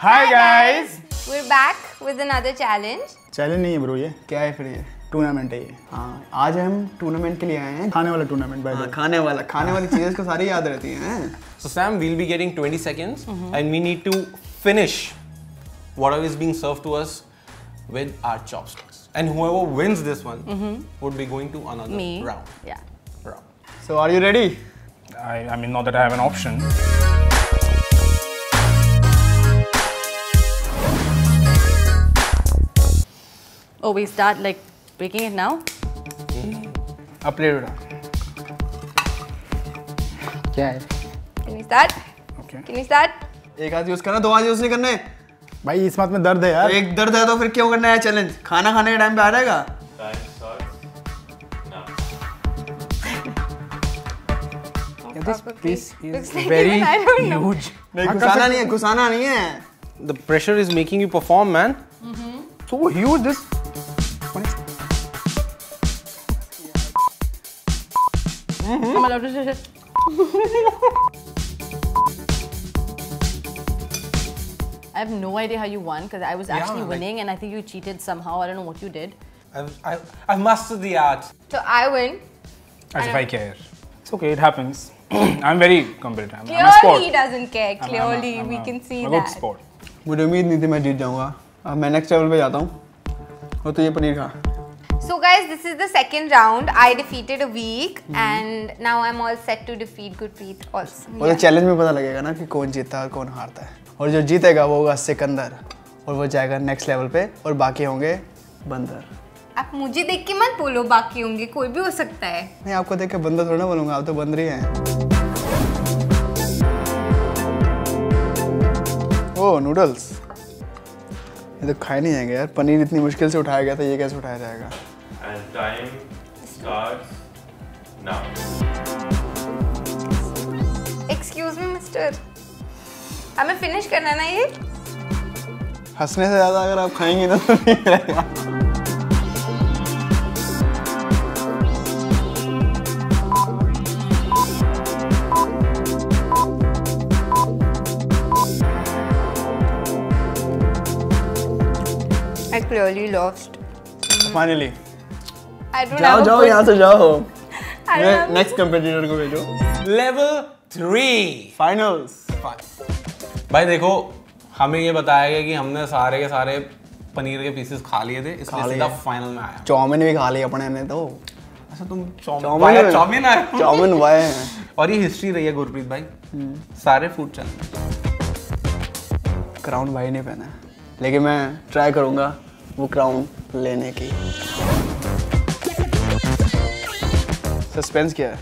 Hi guys We're back with another challenge. Challenge नहीं है bro ये क्या है फिर ये टूर्नामेंट है ये हाँ आज हम टूर्नामेंट के लिए आए हैं खाने वाला टूर्नामेंट बाय हाँ, खाने वाला खाने वाली चीज़ें को सारी याद रहती हैं So Sam, we'll be getting 20 seconds, and we need to finish whatever is being served to us with our chopsticks. And whoever wins this one mm -hmm. would be going to another Me. round. Yeah. Round. So are you ready I, I mean, not that I have an option. Oh, we start like breaking it now? अब plate उठा क्या है Can we start? Okay. Can we start? एक हाथ use करना दो हाथ use नहीं करने भाई इस बात में दर्द है यार एक दर्द है तो फिर क्यों करना है चैलेंज खाना खाने के टाइम पे आ जाएगा this piece is very even I don't know. huge नहीं घुसाना नहीं है घुसाना नहीं है The pressure is making you perform, man. so huge this I'm allowed to touch it. I have no idea how you won because I was actually like- winning and I think you cheated somehow. I don't know what you did. I've, I, I've mastered the art. So I win. As if I care. It's okay, it happens. I'm very competitive. I'm, I'm a Clearly sport. he doesn't care. I'm- I'm a- Clearly I'm we a- can see I'm a good that. sport. मुझे उम्मीद नहीं थी मैं जीत जाऊंगा अब मैं next level पे जाता हूँ और तो ये पनीर खा So guys, this is the second round. I defeated a weak and now I'm all set to defeat Gurpreet also. और चैलेंज में पता लगेगा ना कि कौन जीतता है और कौन हारता है। और जो जीतेगा वो होगा सिकंदर और वो जाएगा नेक्स्ट लेवल पे और बाकी होंगे बंदर। आप मुझे देख के मत बोलो बाकी होंगे कोई भी हो सकता है। नहीं आपको देख के बंदर थोड़ा ना बोलूँगा आप तो बंदर ही हैं। ओ नूडल्स ये तो खाए नहीं जाएँगे यार। पनीर इतनी मुश्किल से उठाया गया था ये कैसे उठाया जाएगा? And time starts now. Excuse me mister हमें फिनिश करना है ना ये? हंसने से ज़्यादा अगर आप खाएँगे ना तो नहीं रहेगा। I clearly lost. Finally I don't जाओ जाओ यहाँ से जाओ। नेक्स्ट कंपटीटर को भेजो। Level 3. फाइनल्स भाई देखो हमें ये बताया गया कि हमने सारे के सारे पनीर के पीसेस खा लिए थे इसलिए सीधा फाइनल में आया। चाउमीन भी खा ली अपने ने तो। अच्छा तुम चौमिन चाउमीन आए चाउमीन वाए हैं। और ये हिस्ट्री रही है गुरप्रीत भाई। सारे फ़ूड चैनल क्राउन भाई ने पहना है। लेकिन मैं ट्राई करूँगा। वो क्राउन लेने की। सस्पेंस क्या है?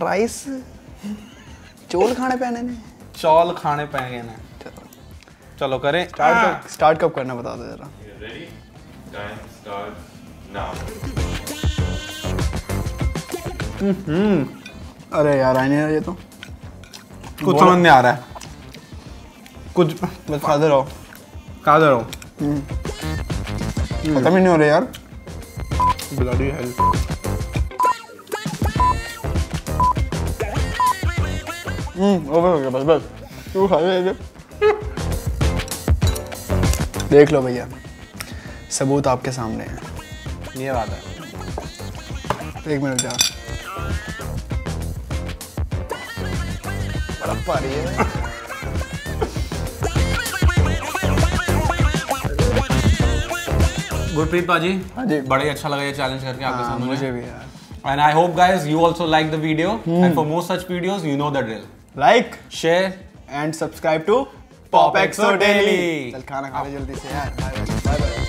राइस चोल खाने पहने ने। चौल खाने पाएँगे ना। चलो करें। स्टार्ट कब स्टार्ट कब करना बता दो जरा। You ready? Time starts now. अरे यार आई नहीं रहा ये तो। कुछ समझ नहीं आ रहा है। कुछ बस खाते रहो दे रहा हूँ खत्म ही नहीं हो रहे यार ब्लडी हेल हम्म ओवर हो गया बस बस तू खा ले देख लो भैया सबूत आपके सामने है ये बात है एक मिनट जा रही है गुरप्रीत भाजी हाँ जी। बड़े अच्छा लगा ये चैलेंज करके आपके हाँ, सामने। मुझे भी यार and I hope guys you also like the video and for more such videos you know the drill like share and subscribe to POPxo daily चल खाना खा जल्दी से यार। Bye bye